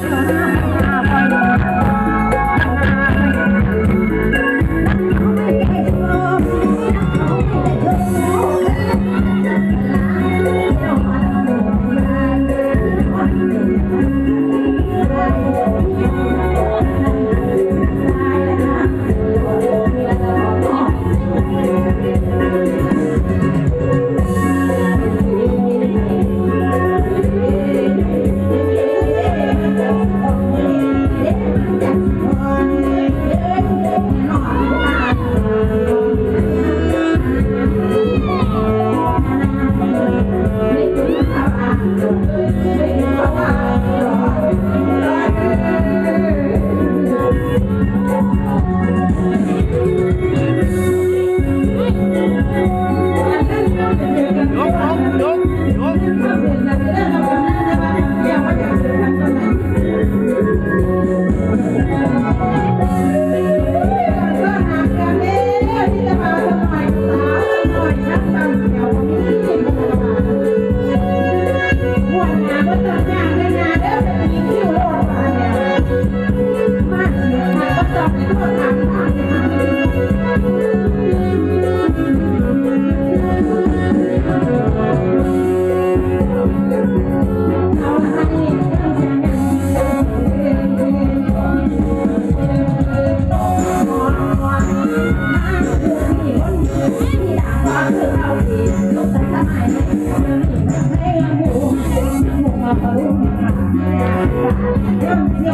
这我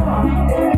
干嘛？